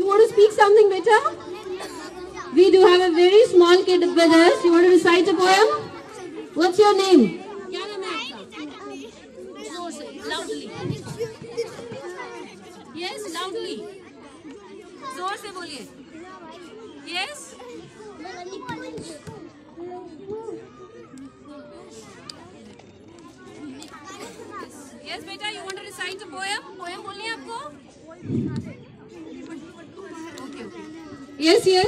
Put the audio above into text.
You want to speak something better? We do have a very small kid with us. You want to recite a poem? What's your name? क्या नाम है आपका? जोर से, loudly. Yes, loudly. जोर से बोलिए. Yes. Yes, बेटा, you want to recite a poem? Poem बोलनी है आपको? Yes, yes.